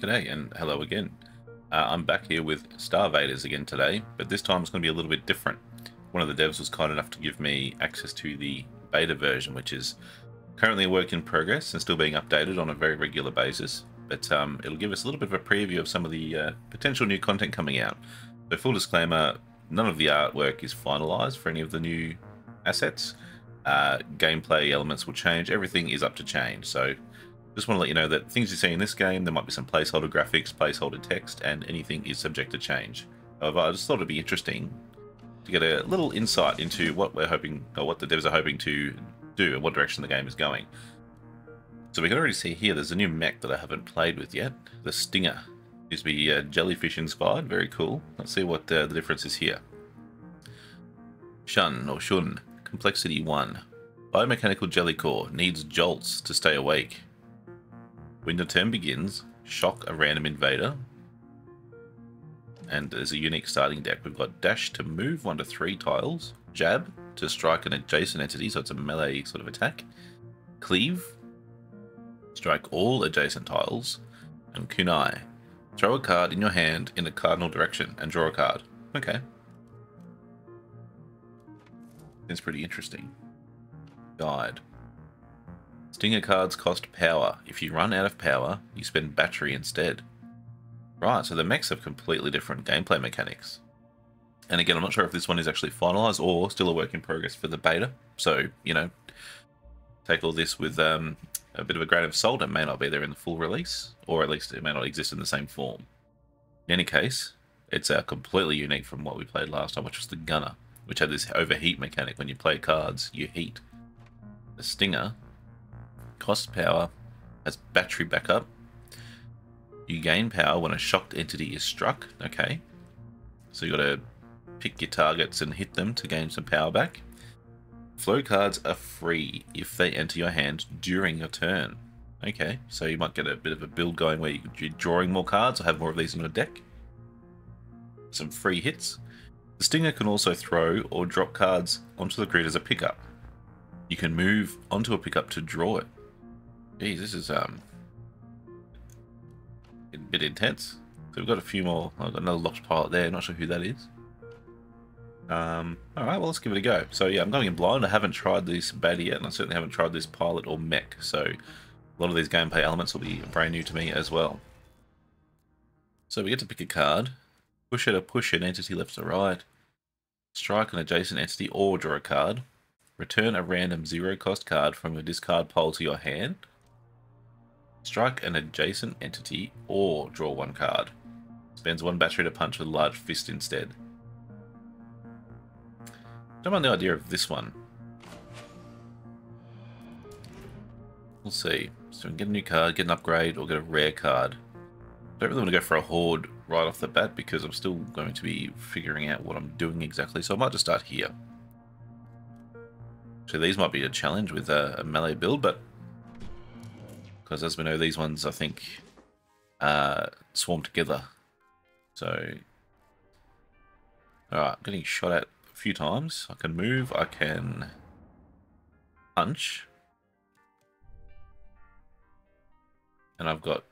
G'day and hello again. Uh, I'm back here with Star Vaders again today, but this time it's going to be a little bit different. One of the devs was kind enough to give me access to the beta version, which is currently a work in progress and still being updated on a very regular basis. But um, it'll give us a little bit of a preview of some of the uh, potential new content coming out. So full disclaimer, none of the artwork is finalized for any of the new assets. Uh, gameplay elements will change. Everything is up to change. So just want to let you know that things you see in this game, there might be some placeholder graphics, placeholder text, and anything is subject to change. However, I just thought it'd be interesting to get a little insight into what we're hoping, or what the devs are hoping to do, and what direction the game is going. So we can already see here, there's a new mech that I haven't played with yet, the Stinger. It Used to be uh, jellyfish inspired, very cool. Let's see what uh, the difference is here. Shun, or Shun, Complexity 1. Biomechanical jelly core, needs jolts to stay awake. When your turn begins, shock a random invader. And there's a unique starting deck. We've got dash to move one to three tiles, jab to strike an adjacent entity, so it's a melee sort of attack, cleave, strike all adjacent tiles, and kunai. Throw a card in your hand in a cardinal direction and draw a card. Okay. It's pretty interesting. Guide. Stinger cards cost power. If you run out of power, you spend battery instead. Right, so the mechs have completely different gameplay mechanics. And again, I'm not sure if this one is actually finalized or still a work in progress for the beta. So, you know, take all this with um, a bit of a grain of salt. It may not be there in the full release, or at least it may not exist in the same form. In any case, it's uh, completely unique from what we played last time, which was the Gunner, which had this overheat mechanic. When you play cards, you heat. The Stinger costs power, has battery backup. You gain power when a shocked entity is struck. Okay. So you got to pick your targets and hit them to gain some power back. Flow cards are free if they enter your hand during your turn. Okay, so you might get a bit of a build going where you're drawing more cards or have more of these in your deck. Some free hits. The Stinger can also throw or drop cards onto the grid as a pickup. You can move onto a pickup to draw it. Geez, this is um a bit intense. So we've got a few more. I've got another locked pilot there. Not sure who that is. Um, all right, well let's give it a go. So yeah, I'm going in blind. I haven't tried this beta yet, and I certainly haven't tried this pilot or mech. So a lot of these gameplay elements will be brand new to me as well. So we get to pick a card, push it or push an entity left to right, strike an adjacent entity or draw a card, return a random zero cost card from your discard pile to your hand, Strike an adjacent entity or draw one card. Spends one battery to punch with a large fist instead. Don't mind the idea of this one. We'll see. So we can get a new card, get an upgrade, or get a rare card. Don't really want to go for a horde right off the bat because I'm still going to be figuring out what I'm doing exactly. So I might just start here. So these might be a challenge with a, a melee build, but because as we know, these ones, I think, uh, swarm together. So, alright, getting shot at a few times. I can move, I can punch. And I've got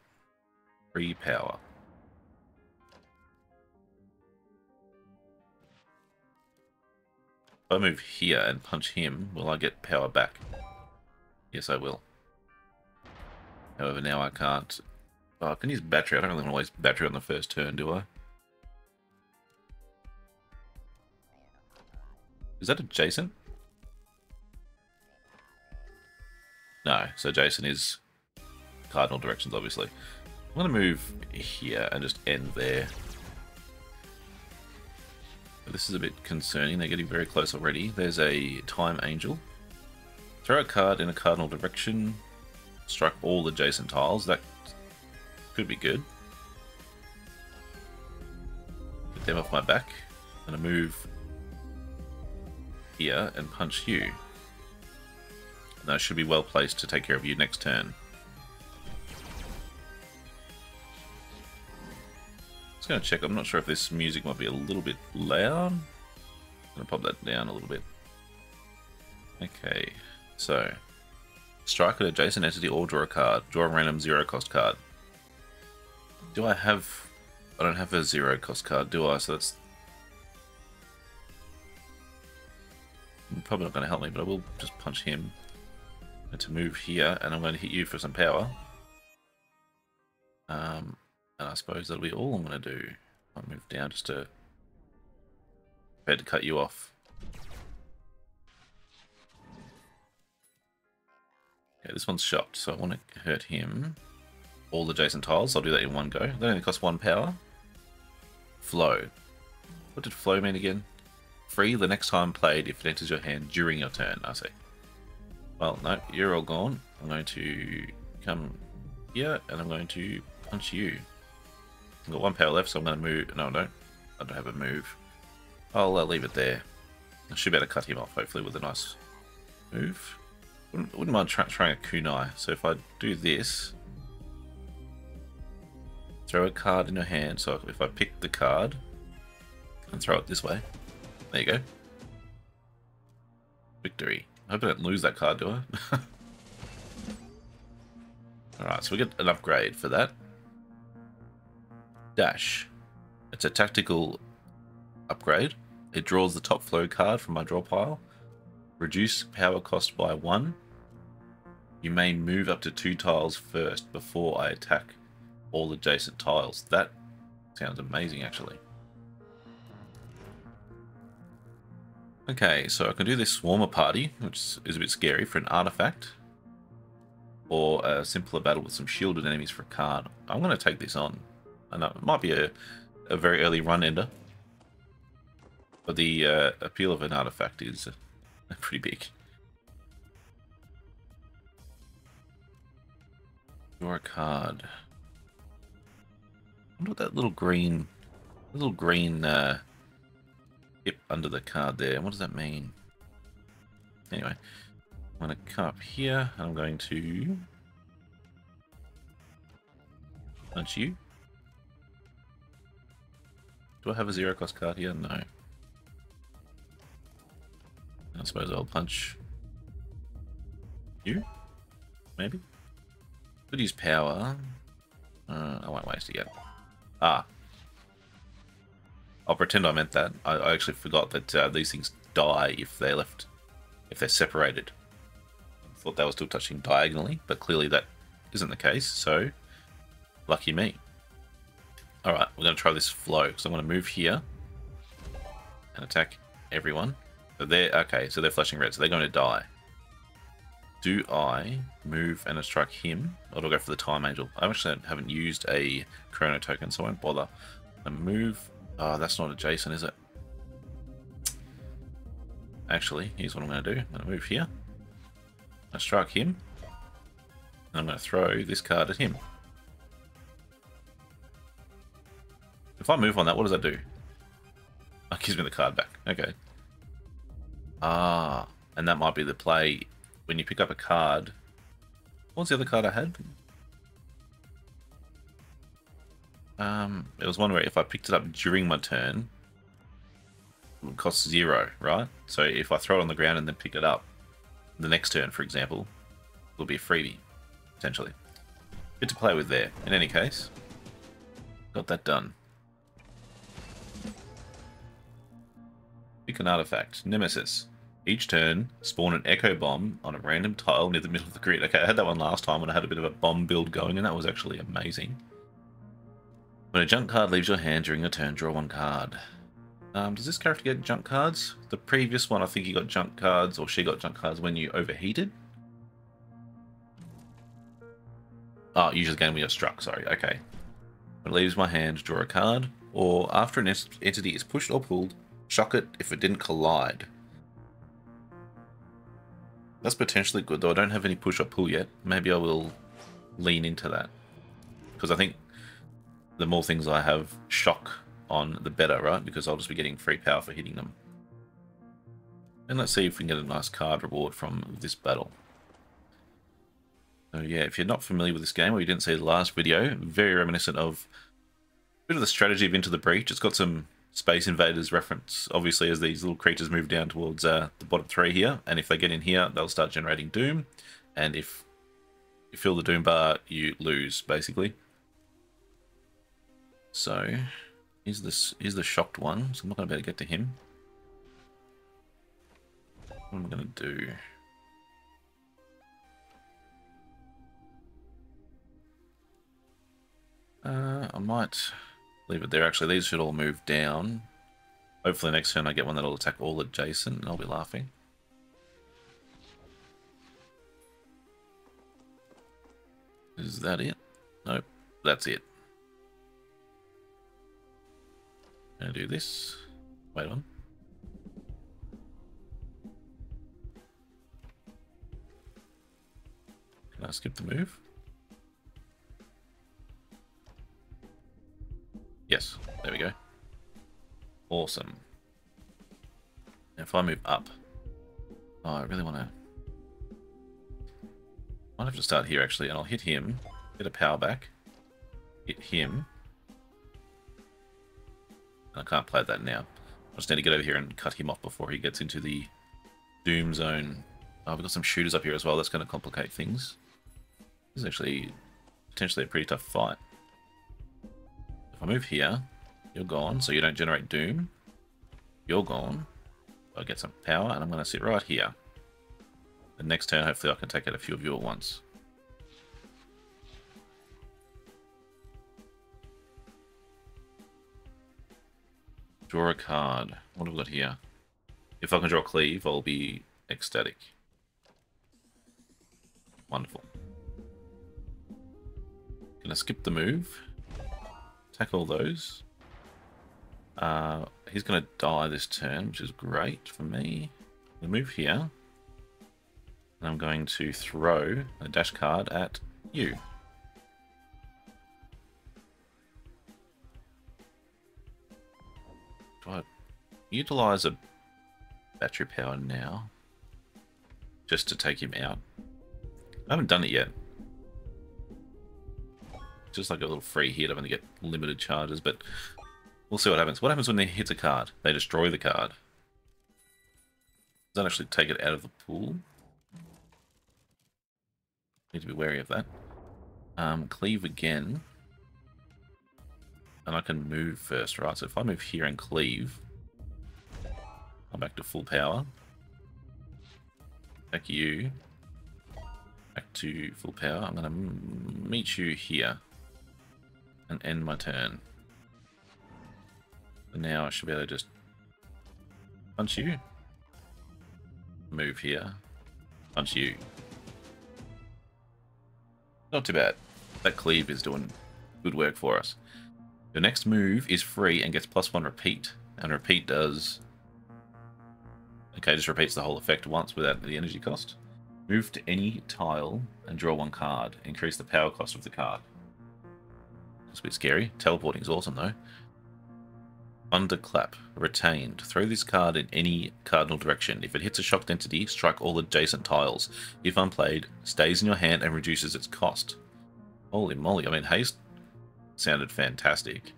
free power. If I move here and punch him, will I get power back? Yes, I will. However, now I can't. Oh, I can use battery. I don't really want to waste battery on the first turn, do I? Is that adjacent? No, so Jason is cardinal directions, obviously. I'm going to move here and just end there. This is a bit concerning. They're getting very close already. There's a Time Angel. Throw a card in a cardinal direction struck all adjacent tiles. That could be good. Get them off my back. Going to move here and punch you. And I should be well placed to take care of you next turn. Just going to check. I'm not sure if this music might be a little bit loud. I'm going to pop that down a little bit. Okay, so Strike an adjacent entity or draw a card. Draw a random zero cost card. Do I have... I don't have a zero cost card, do I? So that's... Probably not going to help me, but I will just punch him. And to move here, and I'm going to hit you for some power. Um, and I suppose that'll be all I'm going to do. I'll move down just to... Prepared to cut you off. Okay, this one's shocked, so I want to hurt him. All adjacent tiles, I'll do that in one go. That only costs one power. Flow. What did flow mean again? Free the next time played if it enters your hand during your turn, I see. Well, no, you're all gone. I'm going to come here, and I'm going to punch you. I've got one power left, so I'm going to move. No, no, I don't have a move. I'll uh, leave it there. I should be able to cut him off, hopefully, with a nice move. Wouldn't, wouldn't mind try, trying a kunai. So if I do this, throw a card in your hand. So if I pick the card and throw it this way, there you go. Victory. I hope I don't lose that card, do I? Alright, so we get an upgrade for that. Dash. It's a tactical upgrade. It draws the top flow card from my draw pile. Reduce power cost by one. You may move up to two tiles first before I attack all adjacent tiles. That sounds amazing, actually. Okay, so I can do this Swarmer Party, which is a bit scary for an artifact. Or a simpler battle with some shielded enemies for a card. I'm going to take this on. I know it might be a, a very early run ender. But the uh, appeal of an artifact is uh, pretty big. A card. I wonder what that little green, little green uh, tip under the card there. What does that mean? Anyway, I'm going to come up here and I'm going to punch you. Do I have a zero cost card here? No. I suppose I'll punch you? Maybe? Could use power. Uh, I won't waste it yet. Ah. I'll pretend I meant that. I, I actually forgot that uh, these things die if they're left, if they're separated. I thought they were still touching diagonally, but clearly that isn't the case, so lucky me. Alright, we're going to try this flow, so I'm going to move here and attack everyone. So they're, okay, so they're flashing red, so they're going to die do I move and strike him, I'll go for the Time Angel? I actually haven't used a Chrono token, so I won't bother. I move. Oh, that's not adjacent, is it? Actually, here's what I'm going to do. I'm going to move here. I strike him. And I'm going to throw this card at him. If I move on that, what does that do? Oh, gives me the card back. Okay. Ah, and that might be the play when you pick up a card. What was the other card I had? Um, it was one where if I picked it up during my turn, it would cost zero, right? So if I throw it on the ground and then pick it up, the next turn, for example, will be a freebie, potentially. Good to play with there. In any case, got that done. Pick an artifact. Nemesis. Each turn, spawn an echo bomb on a random tile near the middle of the grid. Okay, I had that one last time when I had a bit of a bomb build going, and that was actually amazing. When a junk card leaves your hand during a turn, draw one card. Um, does this character get junk cards? The previous one, I think he got junk cards, or she got junk cards when you overheated. Oh, usually the game when you're struck, sorry, okay. When it leaves my hand, draw a card, or after an entity is pushed or pulled, shock it if it didn't collide. That's potentially good, though I don't have any push or pull yet. Maybe I will lean into that. Because I think the more things I have shock on, the better, right? Because I'll just be getting free power for hitting them. And let's see if we can get a nice card reward from this battle. So yeah, if you're not familiar with this game or you didn't see the last video, very reminiscent of a bit of the strategy of Into the Breach. It's got some Space Invaders reference, obviously, as these little creatures move down towards uh, the bottom three here. And if they get in here, they'll start generating Doom. And if you fill the Doom bar, you lose, basically. So, he's this he's the shocked one, so I'm not going to be able to get to him. What am I going to do? Uh, I might leave it there. Actually, these should all move down. Hopefully next turn I get one that'll attack all adjacent and I'll be laughing. Is that it? Nope, that's it. Gonna do this. Wait on. Can I skip the move? There we go. Awesome. If I move up... Oh, I really want to... Might have to start here, actually, and I'll hit him, get a power back, hit him. And I can't play that now. I just need to get over here and cut him off before he gets into the Doom Zone. Oh, we've got some shooters up here as well. That's going to complicate things. This is actually potentially a pretty tough fight. If I move here, you're gone, so you don't generate Doom. You're gone. I'll get some power, and I'm going to sit right here. The next turn, hopefully I can take out a few of you at once. Draw a card. What have we got here? If I can draw Cleave, I'll be ecstatic. Wonderful. Gonna skip the move. Attack all those. Uh, he's gonna die this turn, which is great for me. We move here. And I'm going to throw a dash card at you. Do I utilize a battery power now? Just to take him out? I haven't done it yet. Just like a little free hit, I'm going to get limited charges, but we'll see what happens. What happens when they hit a card? They destroy the card. Does that actually take it out of the pool? Need to be wary of that. Um, cleave again. And I can move first, right? So if I move here and cleave, I'm back to full power. Back you. Back to full power. I'm going to meet you here. And end my turn. Now I should be able to just punch you. Move here. Punch you. Not too bad. That cleave is doing good work for us. The next move is free and gets plus one repeat. And repeat does... Okay, just repeats the whole effect once without the energy cost. Move to any tile and draw one card. Increase the power cost of the card. It's a bit scary. Teleporting is awesome though. Thunderclap. Retained. Throw this card in any cardinal direction. If it hits a shocked entity, strike all adjacent tiles. If unplayed, stays in your hand and reduces its cost. Holy moly. I mean, haste sounded fantastic.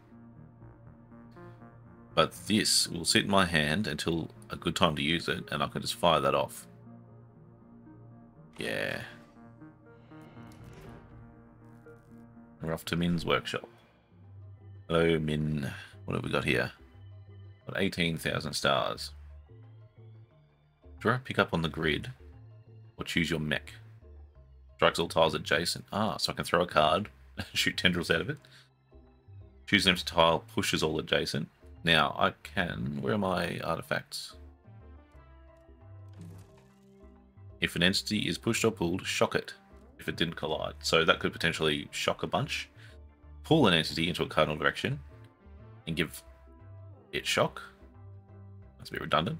But this will sit in my hand until a good time to use it, and I can just fire that off. Yeah. We're off to Min's workshop. Hello, Min. What have we got here? Got 18,000 stars. Draw a pick up on the grid, or choose your mech. Strikes all tiles adjacent. Ah, so I can throw a card, and shoot tendrils out of it. Choose an empty tile, pushes all adjacent. Now, I can... Where are my artifacts? If an entity is pushed or pulled, shock it if it didn't collide. So that could potentially shock a bunch. Pull an entity into a cardinal direction and give it shock. That's a bit redundant.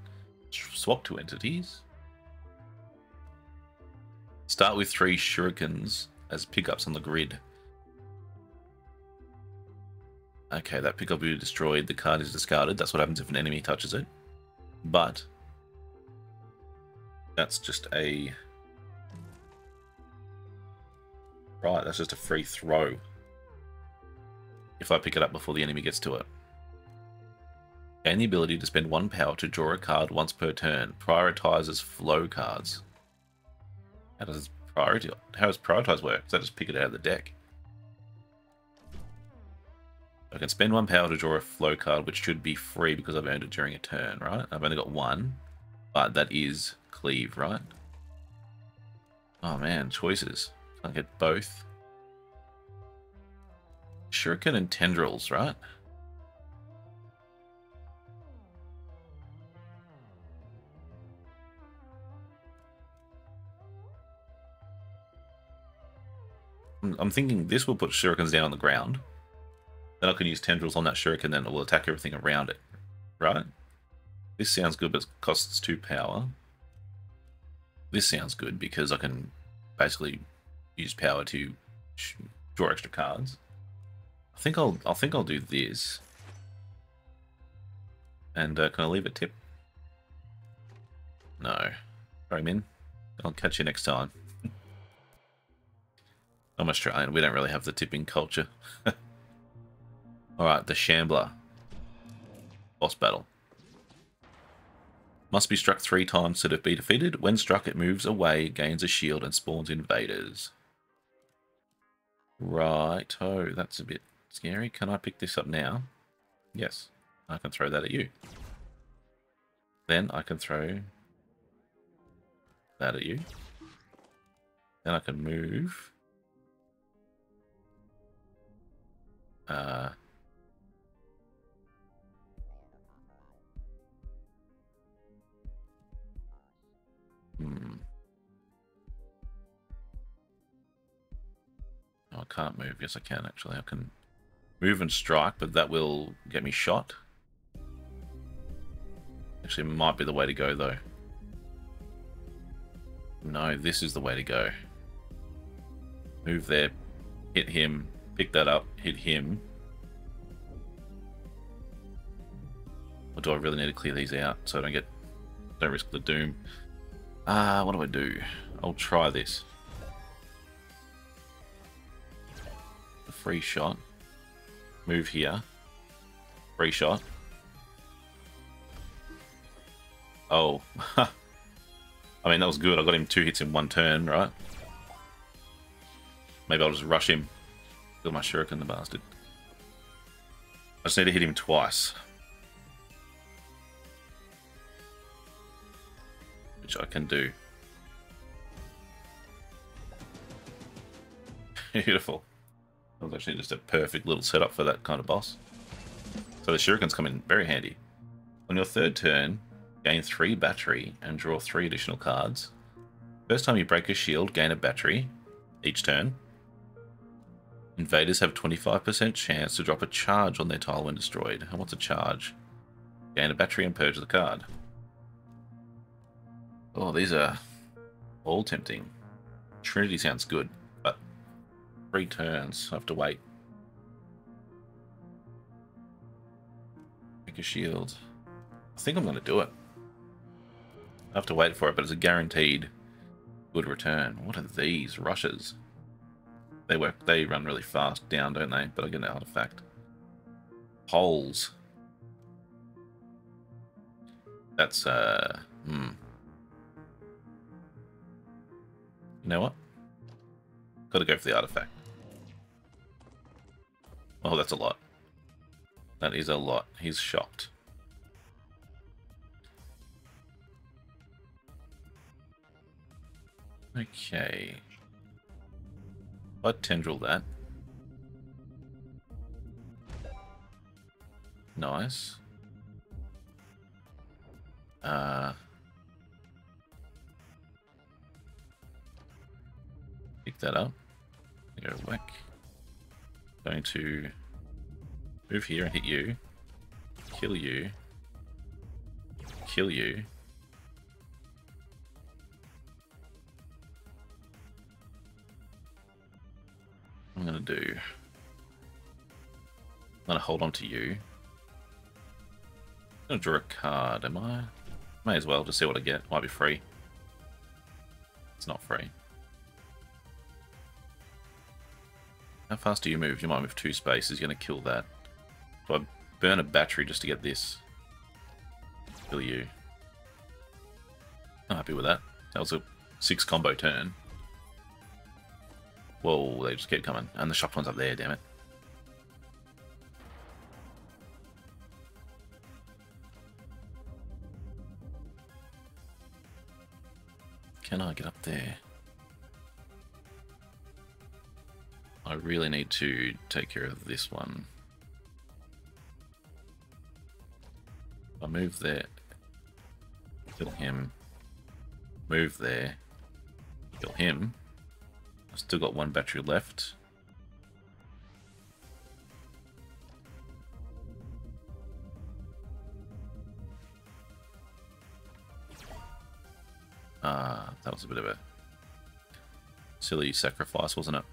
Swap two entities. Start with three shurikens as pickups on the grid. Okay, that pickup will be destroyed. The card is discarded. That's what happens if an enemy touches it. But that's just a right. That's just a free throw. If I pick it up before the enemy gets to it. Gain the ability to spend one power to draw a card once per turn. Prioritizes flow cards. How does priority? How does prioritize work? Does that just pick it out of the deck? I can spend one power to draw a flow card, which should be free because I've earned it during a turn, right? I've only got one, but that is cleave, right? Oh man, choices. I get both. Shuriken and tendrils, right? I'm thinking this will put shurikens down on the ground. Then I can use tendrils on that shuriken, then it will attack everything around it. Right? This sounds good, but it costs two power. This sounds good because I can basically use power to draw extra cards. I think I'll I think I'll do this. And uh, can I leave a tip? No. Sorry, Min. I'll catch you next time. I'm Australian. We don't really have the tipping culture. Alright, the Shambler. Boss battle. Must be struck three times to be defeated. When struck, it moves away, gains a shield, and spawns invaders. Right. Oh, that's a bit scary. Can I pick this up now? Yes. I can throw that at you. Then I can throw that at you. Then I can move Uh, hmm. Oh, I can't move. Yes, I can actually. I can move and strike, but that will get me shot. Actually, might be the way to go, though. No, this is the way to go. Move there, hit him, pick that up, hit him. Or do I really need to clear these out so I don't get, don't risk the doom? Ah, uh, what do I do? I'll try this. A free shot. Move here. Free shot. Oh. I mean, that was good. I got him two hits in one turn, right? Maybe I'll just rush him. Kill my shuriken, the bastard. I just need to hit him twice. Which I can do. Beautiful. That was actually just a perfect little setup for that kind of boss. So the shurikens come in very handy. On your third turn, gain 3 battery and draw 3 additional cards. First time you break a shield, gain a battery each turn. Invaders have 25% chance to drop a charge on their tile when destroyed. And what's a charge? Gain a battery and purge the card. Oh, these are all tempting. Trinity sounds good, but three turns. I have to wait. Make a shield. I think I'm going to do it. I have to wait for it, but it's a guaranteed good return. What are these? Rushes. They work. They run really fast down, don't they? But I get an artifact. Holes. That's uh. Hmm. You know what? Got to go for the artifact. Oh, that's a lot. That is a lot. He's shocked. Okay. I'd tendril that. Nice. Uh, pick that up. Go whack. Going to move here and hit you. Kill you. Kill you. Do. I'm gonna hold on to you. I'm gonna draw a card, am I? May as well, just see what I get. Might be free. It's not free. How fast do you move? You might move two spaces, you're gonna kill that. Do I burn a battery just to get this? Kill you. I'm happy with that. That was a six combo turn. Whoa, they just keep coming. And the shop one's up there, damn it. Can I get up there? I really need to take care of this one. I move there, kill him, move there, kill him, I've still got one battery left. Ah, uh, that was a bit of a silly sacrifice, wasn't it?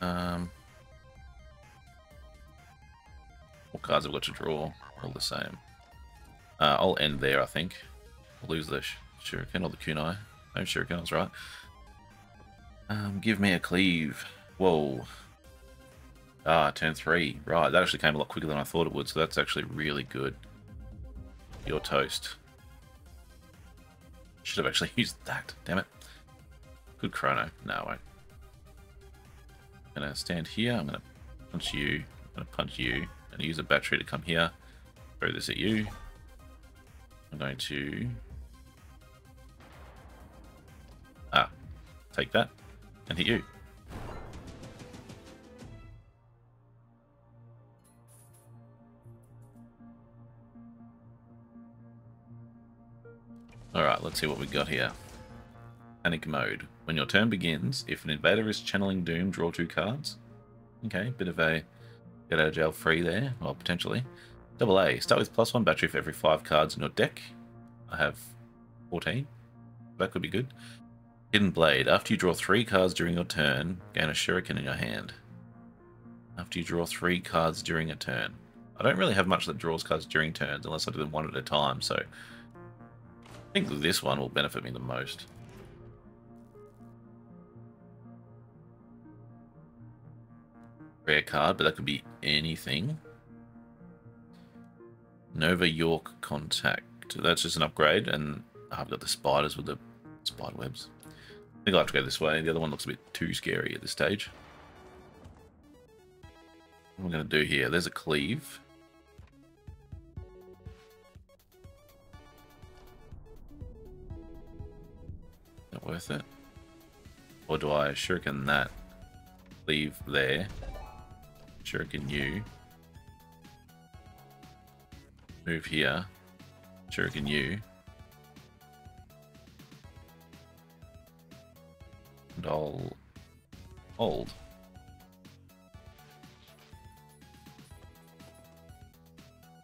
Um, what cards have got to draw? All the same. Uh, I'll end there, I think. I'll lose the Shuriken or the Kunai. No Shuriken, I was right. Um, give me a cleave. Whoa. Ah, turn three. Right, that actually came a lot quicker than I thought it would, so that's actually really good. Your toast. Should have actually used that, damn it. Good chrono. No, I won't. I'm gonna stand here, I'm gonna punch you, I'm gonna punch you, and use a battery to come here, throw this at you. I'm going to take that and hit you. Alright, let's see what we got here. Panic mode. When your turn begins, if an invader is channeling Doom, draw two cards. Okay, bit of a get out of jail free there, well, potentially. Double A. Start with plus one battery for every five cards in your deck. I have 14. That could be good. Hidden Blade. After you draw three cards during your turn, gain a shuriken in your hand. After you draw three cards during a turn. I don't really have much that draws cards during turns unless I do them one at a time, so I think this one will benefit me the most. Rare card, but that could be anything. Nova York Contact. That's just an upgrade, and I've got the spiders with the spider webs. I think I'll have to go this way. The other one looks a bit too scary at this stage. What am I going to do here? There's a cleave. Not worth it? Or do I shuriken that, leave there, shuriken you, move here, shuriken you, hold.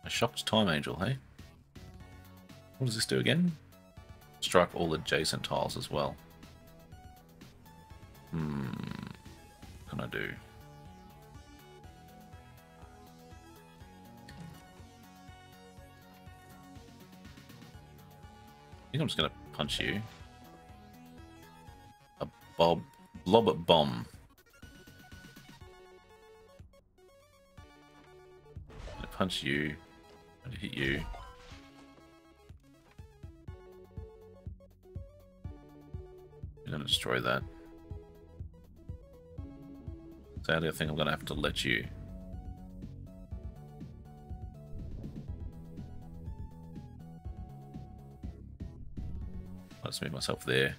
A shocked time angel, hey? What does this do again? strike all adjacent tiles as well. Hmm. What can I do? I think I'm just going to punch you. A bob, blob bomb. Punch you. I hit you. gonna destroy that. Sadly, I think I'm gonna have to let you. Let's move myself there.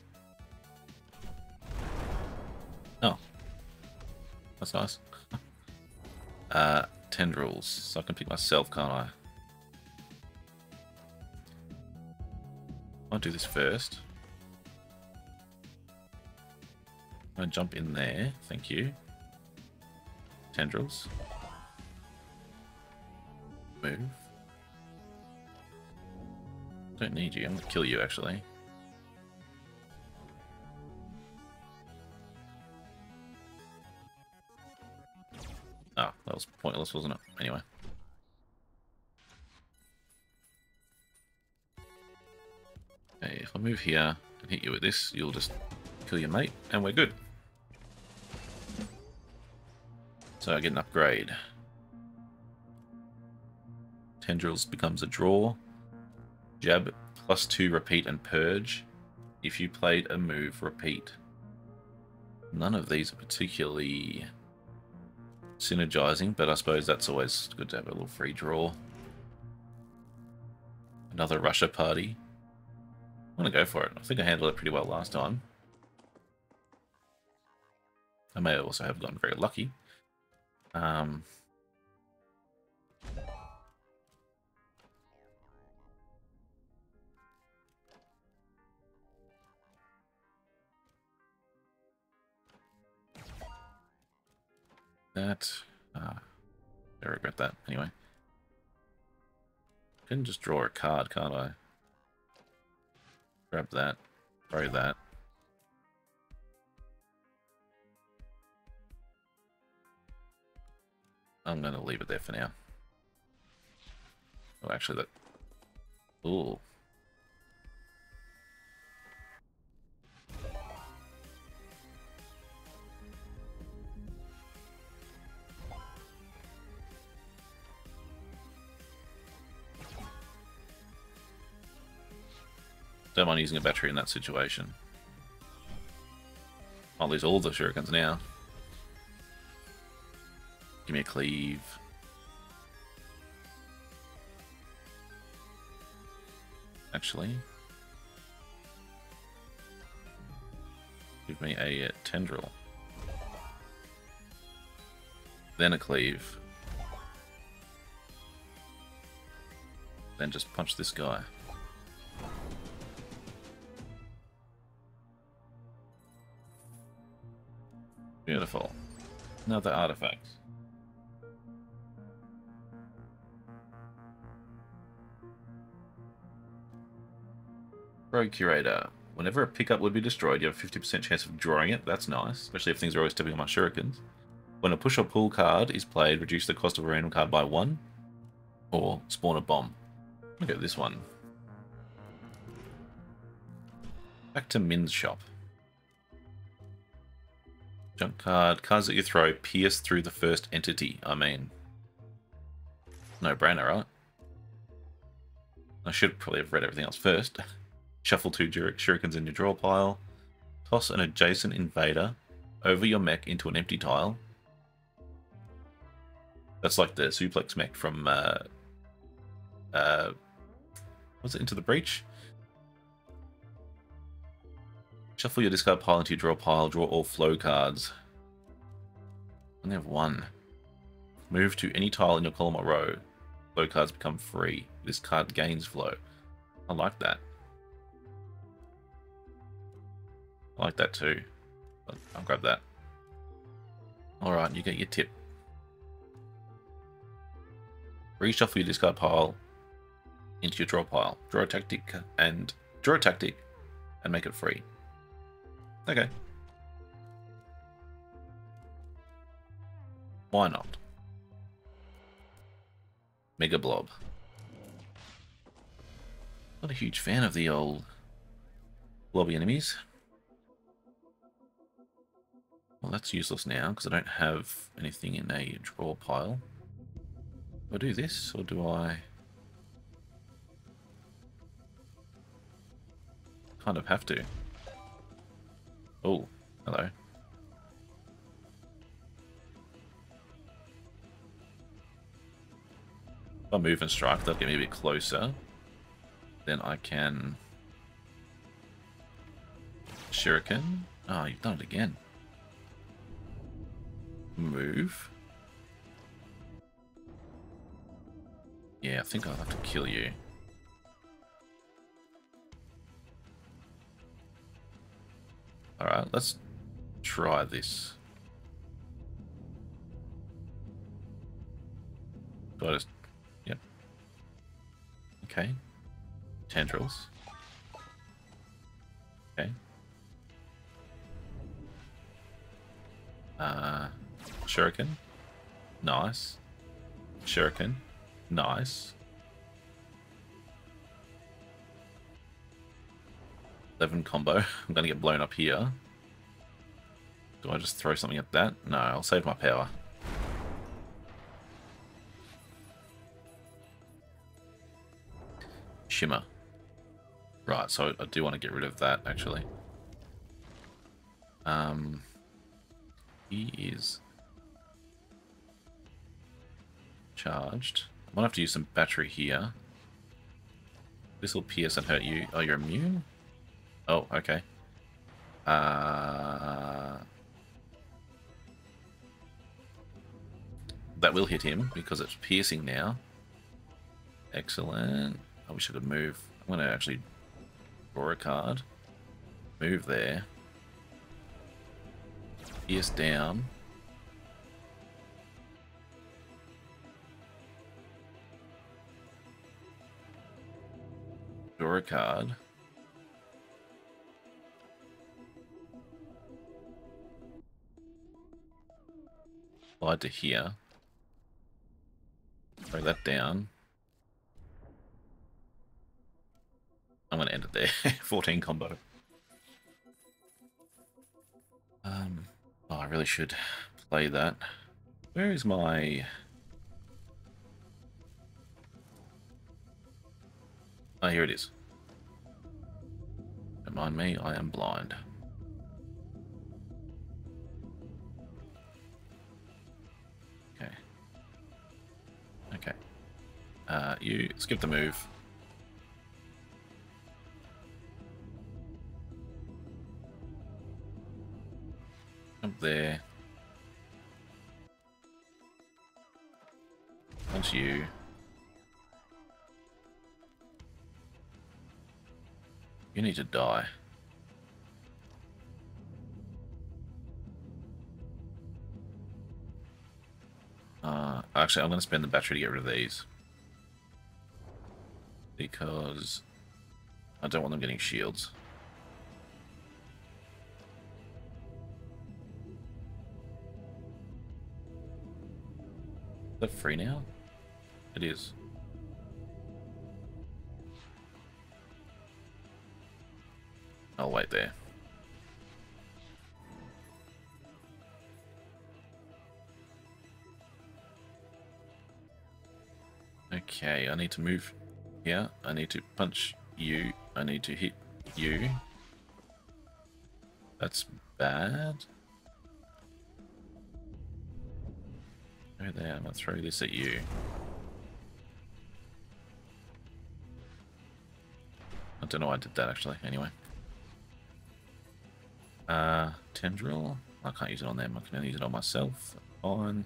Oh. That's nice. uh, tendrils. So I can pick myself, can't I? I'll do this first. I'm jump in there, thank you. Tendrils. Move. Don't need you, I'm gonna kill you actually. That was pointless, wasn't it? Anyway. Okay, if I move here and hit you with this, you'll just kill your mate, and we're good. So I get an upgrade. Tendrils becomes a draw. Jab plus two repeat and purge. If you played a move, repeat. None of these are particularly synergizing, but I suppose that's always good to have a little free draw. Another Russia party. I'm going to go for it. I think I handled it pretty well last time. I may also have gotten very lucky. Um, that. Uh, I regret that. Anyway. I can just draw a card, can't I? Grab that. Throw that. I'm going to leave it there for now. Oh, actually, that... Ooh. Don't mind using a battery in that situation. I'll lose all the shurikens now. Give me a cleave. Actually. Give me a, uh, tendril. Then a cleave. Then just punch this guy. Beautiful. Another artifact. Rogue Curator. Whenever a pickup would be destroyed, you have a 50% chance of drawing it. That's nice, especially if things are always tipping on my shurikens. When a push or pull card is played, reduce the cost of a random card by one. Or spawn a bomb. Look at this one. Back to Min's shop. Junk card. Cards that you throw pierce through the first entity. I mean, no brainer, right? I should probably have read everything else first. Shuffle two shurikens in your draw pile. Toss an adjacent invader over your mech into an empty tile. That's like the suplex mech from uh, uh, was it Into the Breach? Shuffle your discard pile into your draw pile. Draw all flow cards. I only have one. Move to any tile in your column or row. Flow cards become free. This card gains flow. I like that. I like that too. I'll grab that. Alright, you get your tip. Reshuffle your discard pile into your draw pile. Draw a tactic and draw a tactic and make it free. Okay. Why not? Mega Blob. Not a huge fan of the old blobby enemies. Well, that's useless now, because I don't have anything in a draw pile. Do I do this, or do I... Kind of have to. Oh, hello. If I move and strike, that'll get me a bit closer. Then I can... Shuriken. Oh, you've done it again. Move. Yeah, I think I'll have to kill you. Alright, let's try this. Do I just... Yep. Okay. Tendrils. Okay. Uh, Shuriken. Nice. Shuriken. Nice. 11 combo. I'm going to get blown up here. Do I just throw something at that? No, I'll save my power. Shimmer. Right, so I do want to get rid of that, actually. Um, he is charged. I might have to use some battery here. This will pierce and hurt you. Oh, you're immune? Oh, okay. Uh, that will hit him because it's piercing now. Excellent. I wish I could move. I'm going to actually draw a card. Move there. Pierce down. Draw a card. Slide to here. Throw that down. I'm going to end it there. 14 combo. Um, oh, I really should play that. Where is my... Oh, here it is. Don't mind me, I am blind. Uh, you skip the move. Up there. Once you. You need to die. Uh, actually, I'm going to spend the battery to get rid of these. Because I don't want them getting shields. Is that free now? It is. I'll wait there. Okay, I need to move here. I need to punch you. I need to hit you. That's bad. Go there, I'm gonna throw this at you. I don't know why I did that actually, anyway. Uh, tendril. I can't use it on them, I can only use it on myself. On.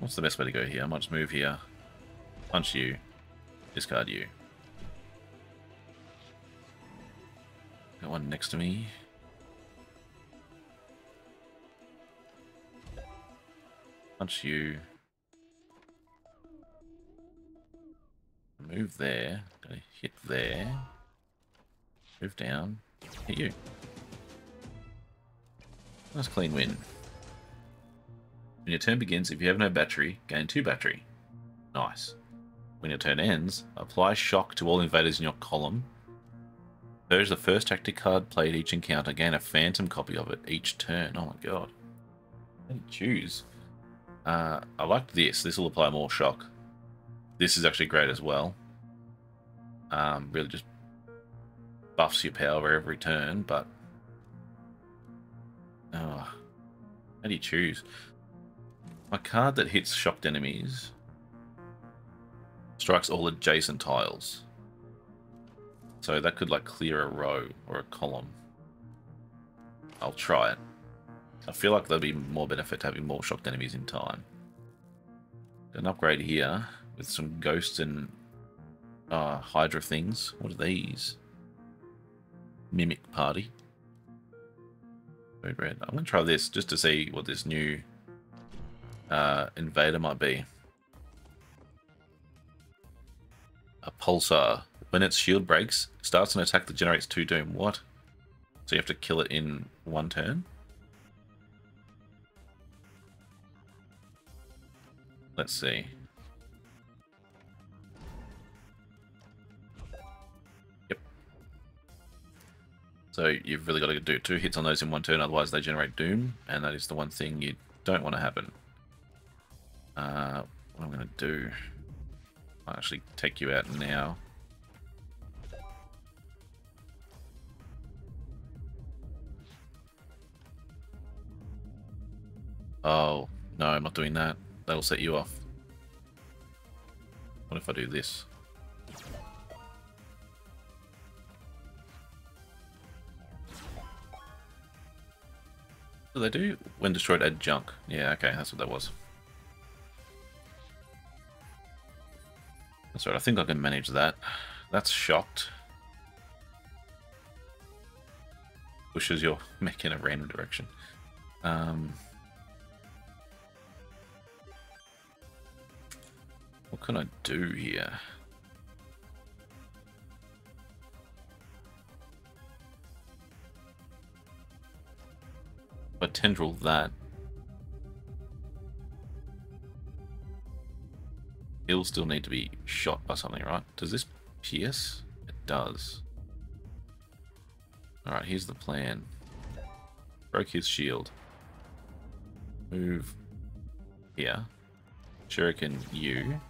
What's the best way to go here? I might just move here. Punch you. Discard you. Got one next to me. Punch you. Move there. Gonna hit there. Move down. Hit you. Nice clean win. When your turn begins, if you have no battery, gain 2 battery. Nice. When your turn ends, apply shock to all invaders in your column. Purge the first tactic card played each encounter, gain a phantom copy of it each turn. Oh my god. choose. Uh, I like this. This will apply more shock. This is actually great as well. Um, really just buffs your power every turn, but... Oh, how do you choose? A card that hits shocked enemies strikes all adjacent tiles. So that could like clear a row or a column. I'll try it. I feel like there'll be more benefit to having more shocked enemies in time. An upgrade here with some ghosts and uh, Hydra things. What are these? Mimic Party. Red, red. I'm going to try this just to see what this new uh, invader might be. A pulsar. When its shield breaks, starts an attack that generates two doom. What? So you have to kill it in one turn? Let's see. Yep. So you've really got to do two hits on those in one turn, otherwise they generate doom, and that is the one thing you don't want to happen. Uh, what I'm going to do, I'll actually take you out now. Oh, no, I'm not doing that. That'll set you off. What if I do this? do they do? When destroyed, add junk. Yeah, okay, that's what that was. That's right, I think I can manage that. That's shocked. Pushes your mech in a random direction. Um, what can I do here? I tendril that. He'll still need to be shot by something, right? Does this pierce? It does. Alright, here's the plan. Broke his shield. Move here. Shuriken you.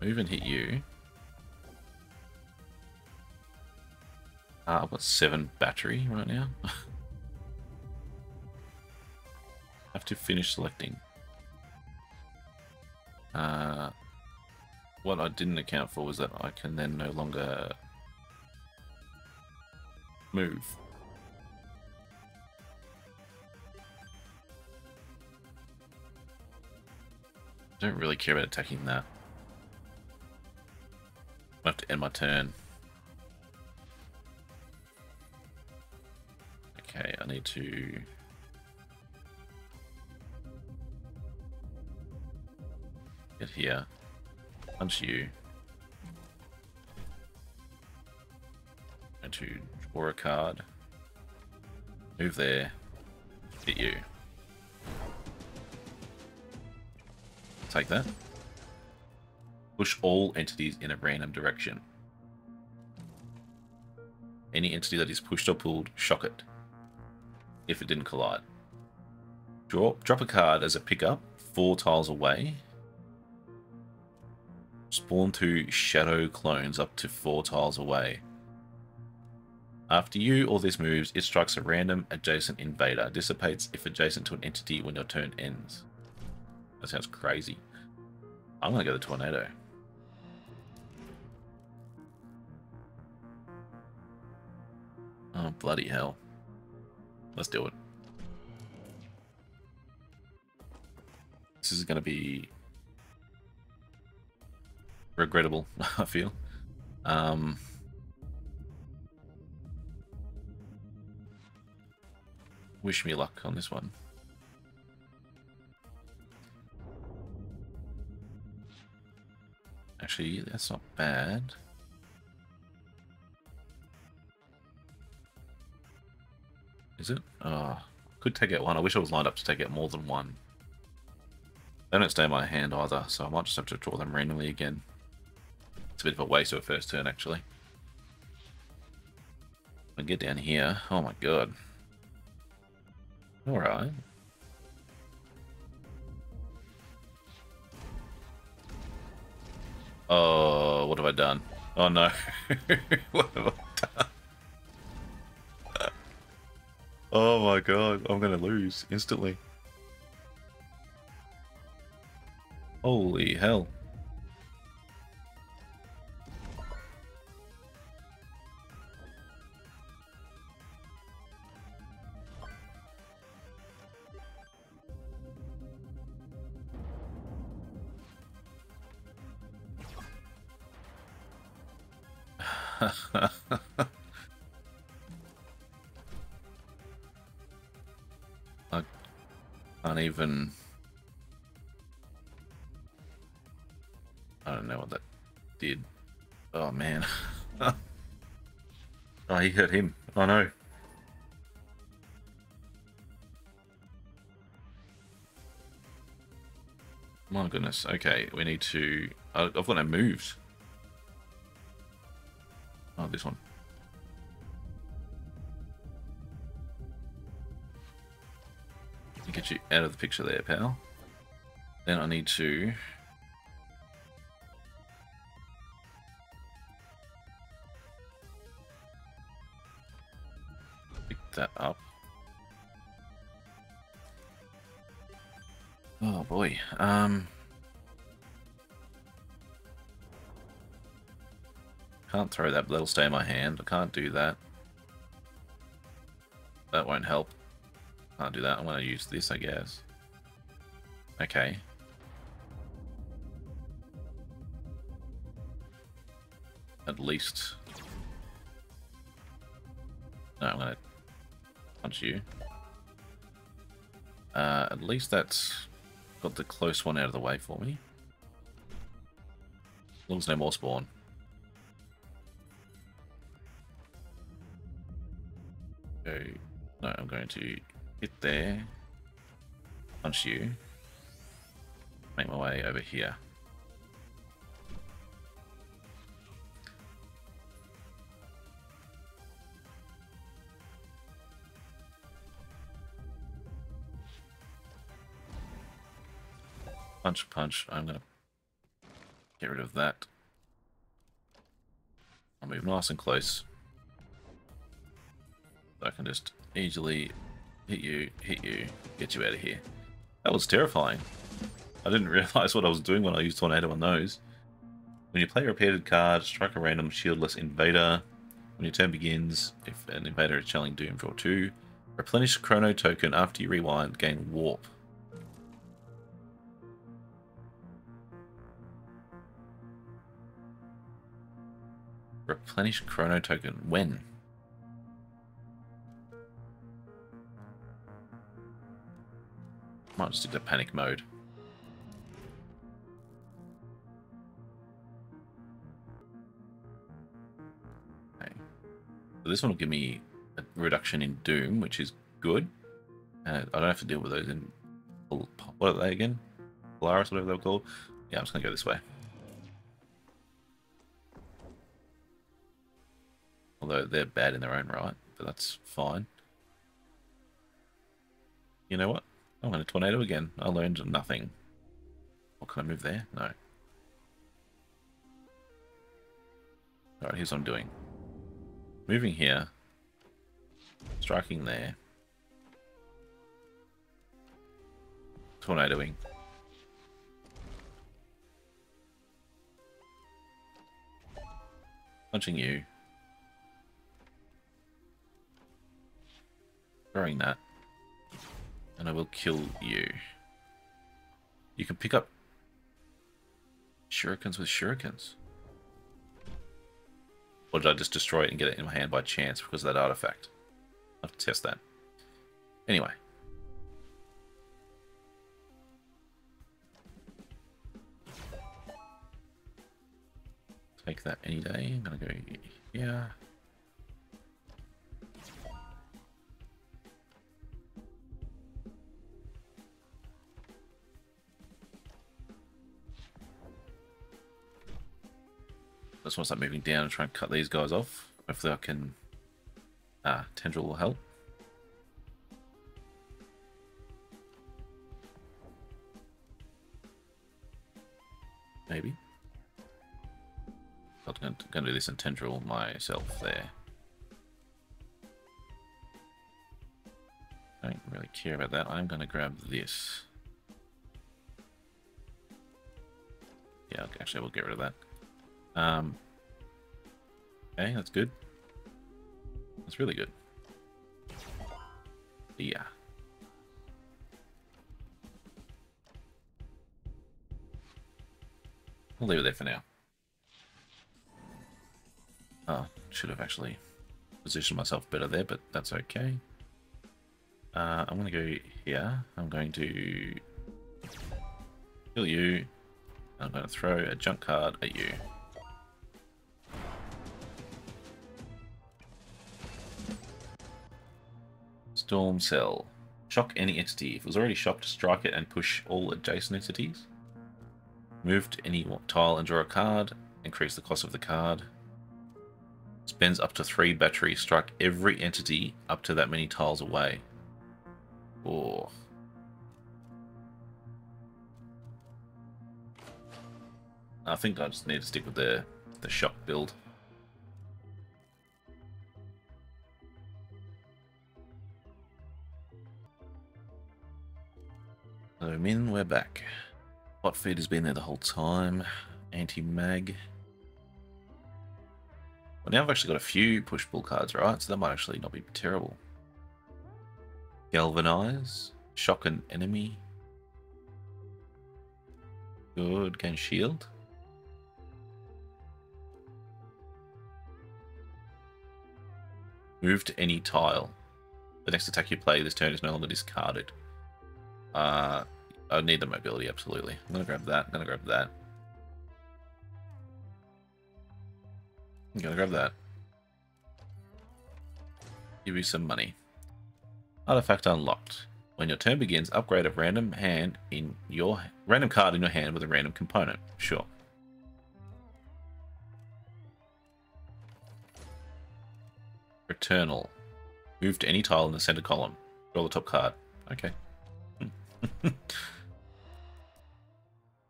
Move and hit you. Uh, I've got seven battery right now. have to finish selecting. Uh, what I didn't account for was that I can then no longer move. I don't really care about attacking that. I have to end my turn. Okay, I need to... Here. Punch you. And to draw a card. Move there. Hit you. Take that. Push all entities in a random direction. Any entity that is pushed or pulled, shock it if it didn't collide. Draw, drop a card as a pickup four tiles away. Spawn two shadow clones up to four tiles away. After you or this moves, it strikes a random adjacent invader. Dissipates if adjacent to an entity when your turn ends. That sounds crazy. I'm gonna go the tornado. Oh, bloody hell. Let's do it. This is going to be regrettable, I feel. Um, wish me luck on this one. Actually, that's not bad. Is it? Oh, could take out one. I wish I was lined up to take out more than one. They don't stay in my hand either, so I might just have to draw them randomly again. It's a bit of a waste of a first turn, actually. I get down here. Oh my god. Alright. Oh, what have I done? Oh no. what have I done? Oh my god, I'm gonna lose instantly. Holy hell. Hurt him. I know. My goodness. Okay, we need to... I've got no moves. Oh, this one. get you out of the picture there, pal. Then I need to... that up. Oh boy. Um. Can't throw that, but that'll stay in my hand. I can't do that. That won't help. Can't do that. I'm to use this, I guess. Okay. At least... No, I'm to punch you. Uh, at least that's got the close one out of the way for me. As long as no more spawn. Go. No, I'm going to hit there. Punch you. Make my way over here. Punch, punch. I'm going to get rid of that. I'll move nice and close. I can just easily hit you, hit you, get you out of here. That was terrifying. I didn't realize what I was doing when I used Tornado on those. When you play a repeated card, strike a random shieldless invader. When your turn begins, if an invader is channeling Doom, draw 2. Replenish Chrono token after you rewind, gain Warp. Replenish Chrono token. When? Might just do panic mode. Okay. So this one will give me a reduction in Doom, which is good. Uh, I don't have to deal with those in... What are they again? Polaris, whatever they're called. Yeah, I'm just to go this way. Although they're bad in their own right, but that's fine. You know what? I'm going to tornado again. I learned nothing. What can I move there? No. Alright, here's what I'm doing. Moving here. Striking there. Tornadoing. Punching you. Throwing that and I will kill you. You can pick up shurikens with shurikens. Or did I just destroy it and get it in my hand by chance because of that artifact? I'll have to test that. Anyway. Take that any day. I'm going to go here. Just want to start moving down and try and cut these guys off. Hopefully I can... Ah, Tendril will help. Maybe. I'm going to, do this in Tendril myself there. I don't really care about that. I'm going to grab this. Yeah, actually, we'll get rid of that. Um, okay, that's good. That's really good. Yeah. We'll leave it there for now. Oh, should have actually positioned myself better there, but that's okay. Uh, I'm going to go here. I'm going to kill you. I'm going to throw a junk card at you. Storm Cell. Shock any entity. If it was already shocked, strike it and push all adjacent entities. Move to any tile and draw a card. Increase the cost of the card. Spends up to three batteries. Strike every entity up to that many tiles away. Oh. I think I just need to stick with the, the shock build. So, Min, we're back. Hot feed has been there the whole time. Anti-mag. Well, now I've actually got a few push-pull cards, right? So that might actually not be terrible. Galvanize. Shock an enemy. Good. Gain shield. Move to any tile. The next attack you play this turn is no longer discarded. Uh, I need the mobility, absolutely. I'm gonna grab that, I'm gonna grab that. I'm gonna grab that. Give you some money. Artifact unlocked. When your turn begins, upgrade a random hand in your random card in your hand with a random component. Sure. Returnal. Move to any tile in the center column. Draw the top card. Okay.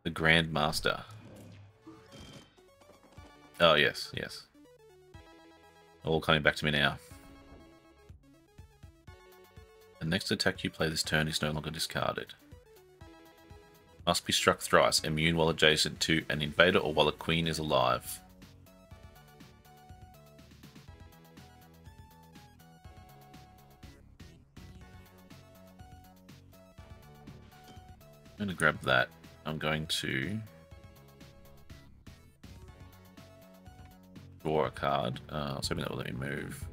The Grand Master. Oh, yes, yes. All coming back to me now. The next attack you play this turn is no longer discarded. Must be struck thrice, immune while adjacent to an invader or while a queen is alive. I'm going to grab that. I'm going to draw a card. Uh, I was hoping that will let me move.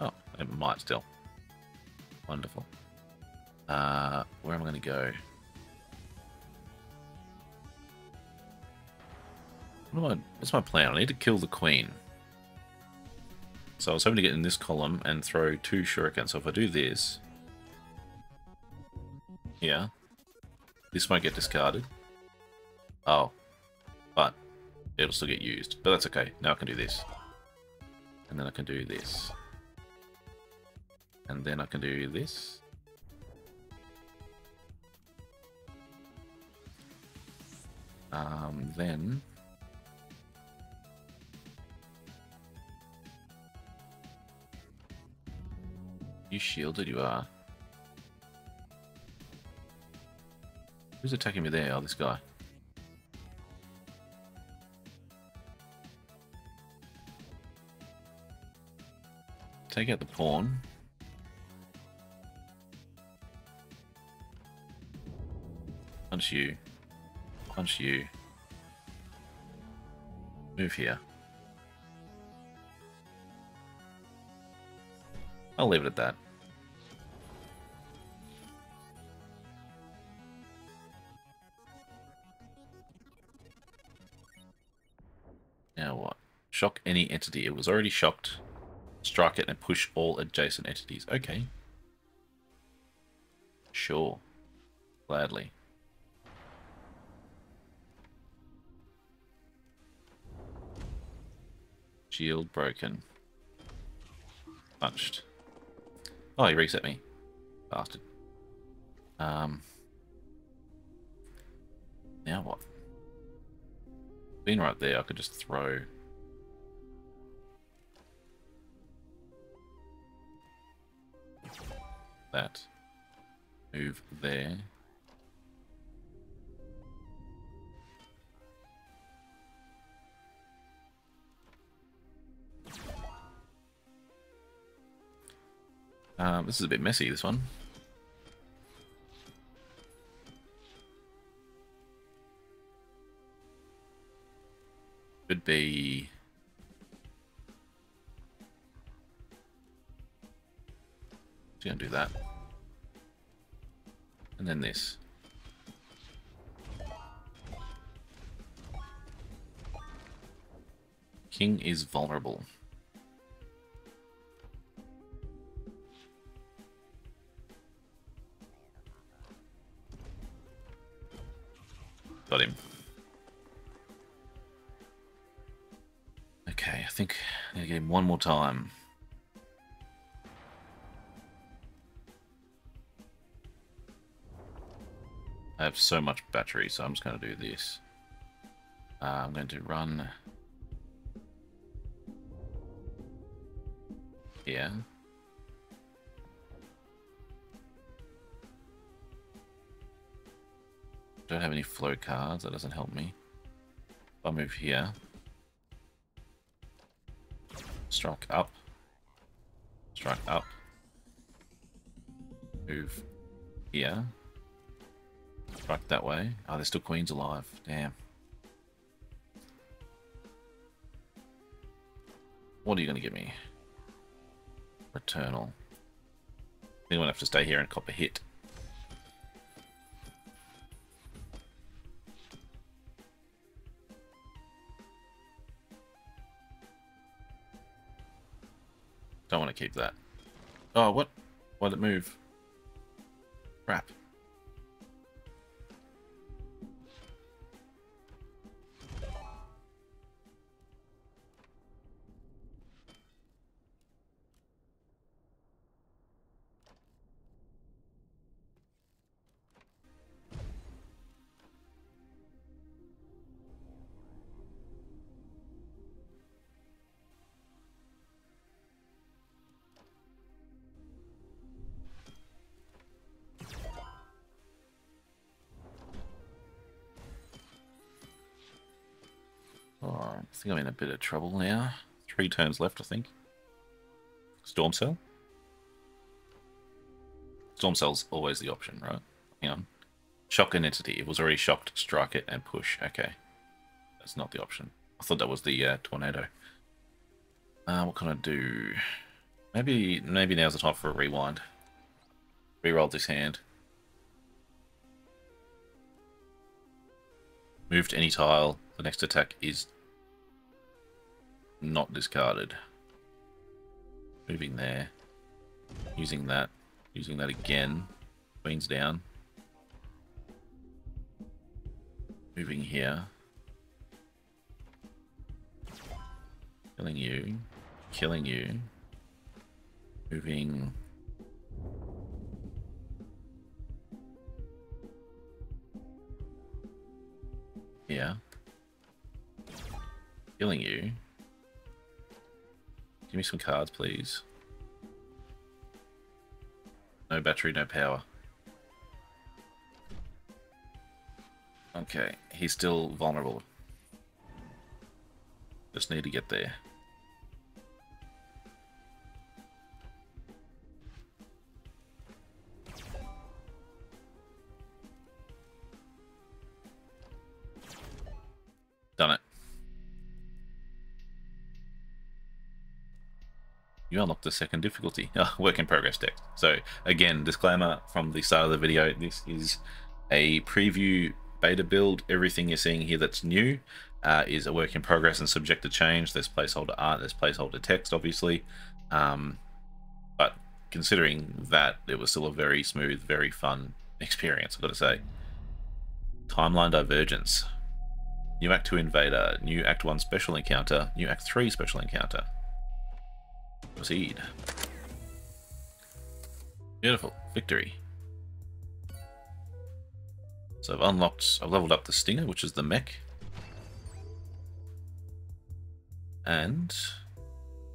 Oh, it might still. Wonderful. Uh, where am I going to go? What I, what's my plan? I need to kill the queen. So I was hoping to get in this column and throw two shurikens. So if I do this... Yeah. This won't get discarded. Oh. But it'll still get used. But that's okay. Now I can do this. And then I can do this. And then I can do this. Um, then... You shielded, you are. Who's attacking me there? Oh, this guy. Take out the pawn. Punch you. Punch you. Move here. I'll leave it at that. Now what? Shock any entity. It was already shocked. Strike it and push all adjacent entities. Okay. Sure. Gladly. Shield broken. Punched. Oh, he reset me. Bastard. Um. Now what? Being right there, I could just throw... That. Move there. Um, this is a bit messy, this one. Could be... Just gonna do that. And then this. King is vulnerable. Got him. Okay, I think I need to get him one more time. I have so much battery, so I'm just going to do this. Uh, I'm going to run here. Don't have any flow cards, that doesn't help me. I move here. Strike up. Strike up. Move here. Strike that way. Oh, there's still queens alive. Damn. What are you going to give me? Returnal. I'm going to have to stay here and cop a hit. Don't want to keep that. Oh, what? Why'd it move? Crap. Think I'm in a bit of trouble now. Three turns left, I think. Storm Cell? Storm Cell's always the option, right? Hang on. Shock an entity. It was already shocked, strike it, and push. Okay. That's not the option. I thought that was the uh, tornado. Uh, what can I do? Maybe maybe now's the time for a rewind. Reroll this hand. Moved any tile. The next attack is not discarded. Moving there. Using that. Using that again. Queen's down. Moving here. Killing you. Killing you. Moving... Here. Killing you. Give me some cards, please. No battery, no power. Okay, he's still vulnerable. Just need to get there. You unlock the second difficulty. Oh, work in progress text. So again, disclaimer from the start of the video, this is a preview beta build. Everything you're seeing here that's new uh, is a work in progress and subject to change. There's placeholder art, there's placeholder text, obviously. Um, but considering that, it was still a very smooth, very fun experience, I've got to say. Timeline Divergence. New Act 2 Invader, New Act 1 Special Encounter, New Act 3 Special Encounter. Proceed. Beautiful. Victory. So I've unlocked, I've leveled up the Stinger, which is the mech. And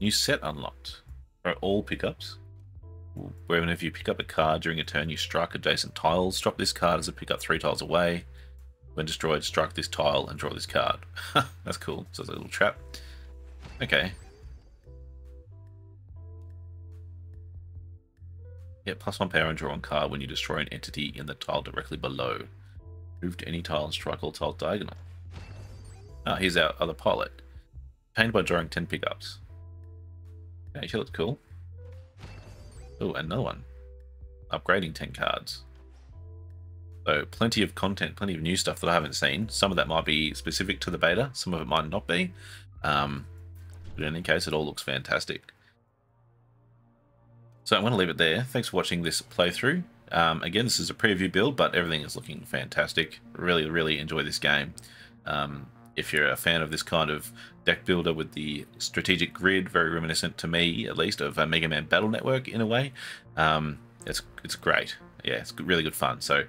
new set unlocked. For all pickups. Whenever you pick up a card during a turn, you strike adjacent tiles. Drop this card as a pickup three tiles away. When destroyed, strike this tile and draw this card. That's cool. So it's a little trap. Okay, Get plus one power and draw on card when you destroy an entity in the tile directly below. Move to any tile and strike all tiles diagonal. Ah, here's our other pilot. Painted by drawing 10 pickups. Okay, she looks cool. Oh, another one. Upgrading 10 cards. So plenty of content, plenty of new stuff that I haven't seen. Some of that might be specific to the beta, some of it might not be. Um, but in any case, it all looks fantastic. So I'm going to leave it there. Thanks for watching this playthrough. Um, again, this is a preview build, but everything is looking fantastic. Really, really enjoy this game. Um, if you're a fan of this kind of deck builder with the strategic grid, very reminiscent to me, at least, of a Mega Man Battle Network in a way, um, it's it's great. Yeah, it's really good fun. So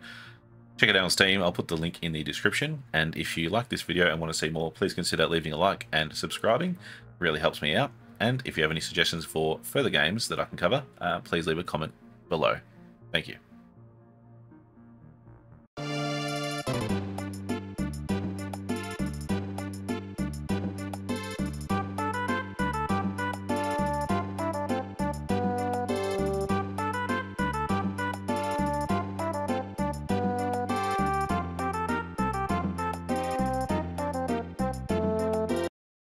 check it out on Steam. I'll put the link in the description. And if you like this video and want to see more, please consider leaving a like and subscribing. It really helps me out. And if you have any suggestions for further games that I can cover, uh, please leave a comment below. Thank you.